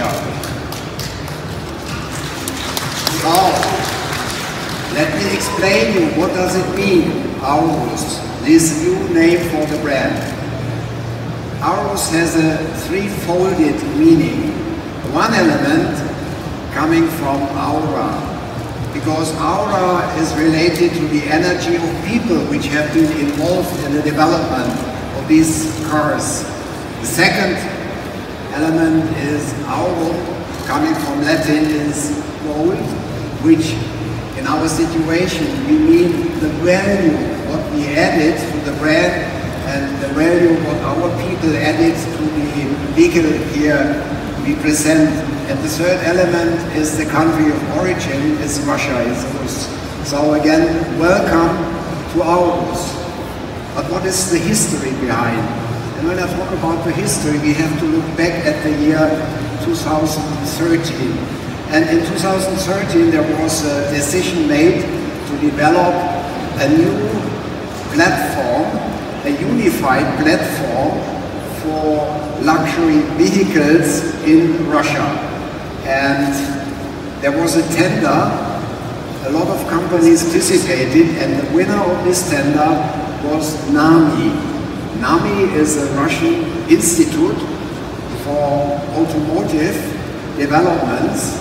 Russia. Now, let me explain you what does it mean, Aurus, this new name for the brand. Aurus has a three-folded meaning. One element coming from aura, because aura is related to the energy of people which have been involved in the development of these cars. The second element is aurum, coming from Latin is gold, which in our situation we mean the value, what we added to the brand and the value what our people added to the vehicle here we present. And the third element is the country of origin, is Russia, is Rus. So again, welcome to Aurus. But what is the history behind? And when I talk about the history, we have to look back at the year 2013. And in 2013, there was a decision made to develop a new platform, a unified platform for luxury vehicles in Russia. And there was a tender, a lot of companies participated, and the winner of this tender was NAMI. NAMI is a Russian institute for automotive developments,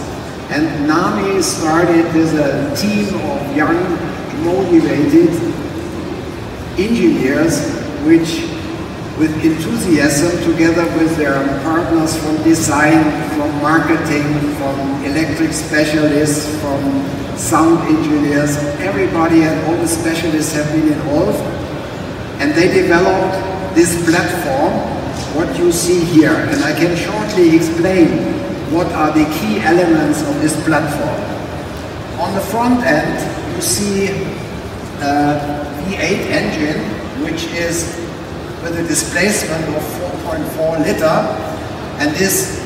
and NAMI started with a team of young, motivated engineers which with enthusiasm together with their partners from design, from marketing, from electric specialists, from sound engineers, everybody and all the specialists have been involved and they developed this platform, what you see here. And I can shortly explain what are the key elements of this platform. On the front end, you see uh, a V8 engine, which is with a displacement of 4.4 liter and this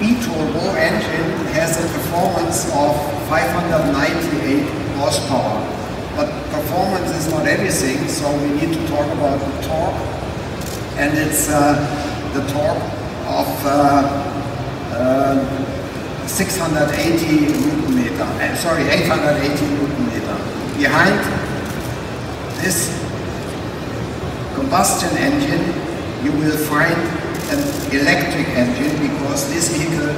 bi-turbo engine has a performance of 598 horsepower. But performance is not everything, so we need to talk about the torque and it's uh, the torque of uh, uh, 680 newton meter, uh, sorry, 880 newton meter. Behind this combustion engine, you will find an electric engine because this vehicle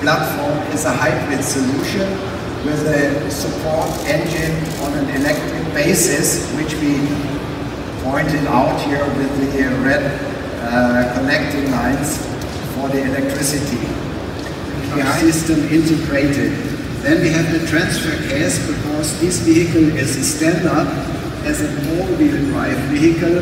platform is a hybrid solution with a support engine on an electric basis, which we pointed out here with the red uh, connecting lines for the electricity. The system integrated. Then we have the transfer case because this vehicle is a standard as a four-wheel drive vehicle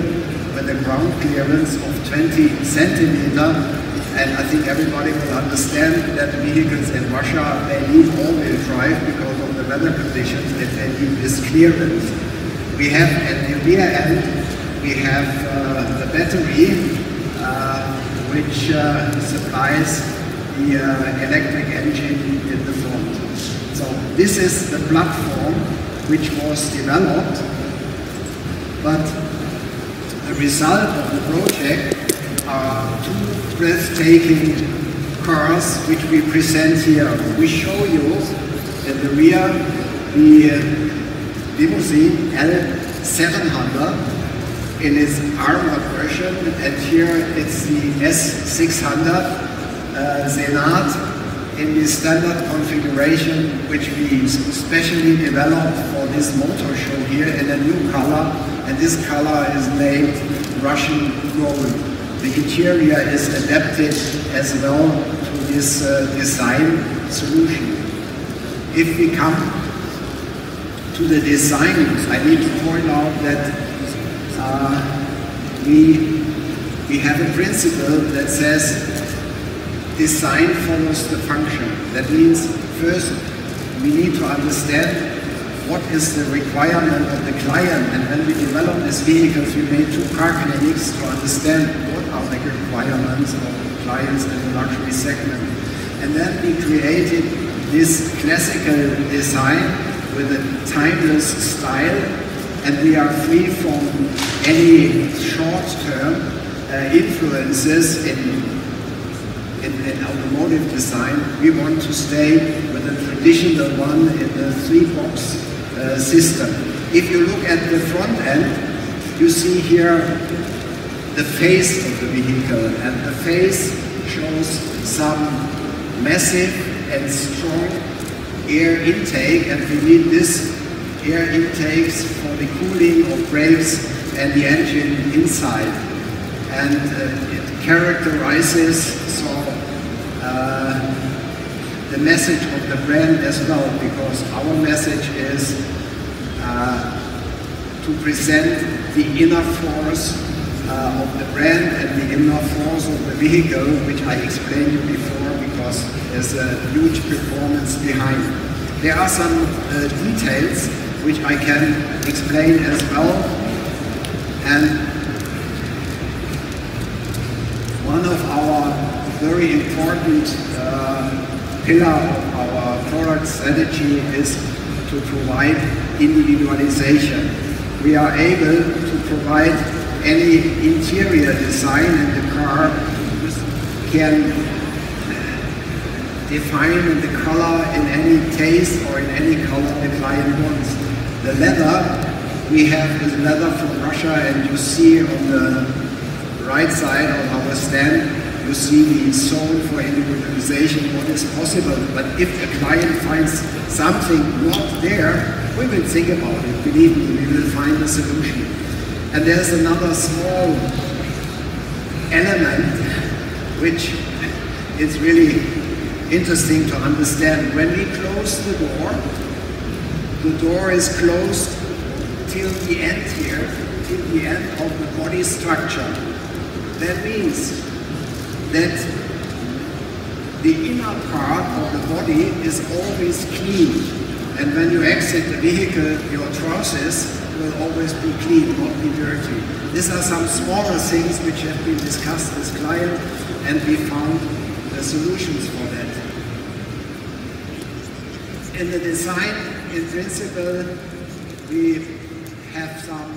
with a ground clearance of 20 centimeter. And I think everybody will understand that vehicles in Russia, they need all-wheel drive because of the weather conditions and they need this clearance. We have at the rear end, we have uh, the battery, uh, which uh, supplies the uh, electric engine in the front. So this is the platform which was developed, but the result of the project two breathtaking cars which we present here. We show you in the rear the uh, limousine L700 in its armored version and here it's the S600 uh, in the standard configuration which we specially developed for this motor show here in a new color and this color is named Russian gold. The interior is adapted as well to this uh, design solution. If we come to the designs, I need to point out that uh, we, we have a principle that says design follows the function. That means first we need to understand what is the requirement of the client and when we develop these vehicles we made two car clinics to understand the requirements of clients in the luxury segment. And then we created this classical design with a timeless style and we are free from any short-term uh, influences in, in, in, automotive design. We want to stay with a traditional one in the three-box uh, system. If you look at the front end, you see here the face of the vehicle and the face shows some massive and strong air intake and we need this air intakes for the cooling of brakes and the engine inside. And uh, it characterizes so uh, the message of the brand as well because our message is uh, to present the inner force uh, of the brand and the inner force of the vehicle, which I explained you before because there's a huge performance behind. There are some uh, details which I can explain as well. And one of our very important uh, pillar of our product strategy is to provide individualization. We are able to provide any interior design in the car can define the color in any taste or in any color the client wants. The leather we have is leather from Russia and you see on the right side of our stand you see the soul for individualization, what is possible. But if a client finds something not there, we will think about it. Believe me, we will find a solution. And there's another small element which is really interesting to understand. When we close the door, the door is closed till the end here, till the end of the body structure. That means that the inner part of the body is always clean. And when you exit the vehicle, your trousers will always be clean, not be dirty. These are some smaller things which have been discussed with client and we found the solutions for that. In the design, in principle, we have some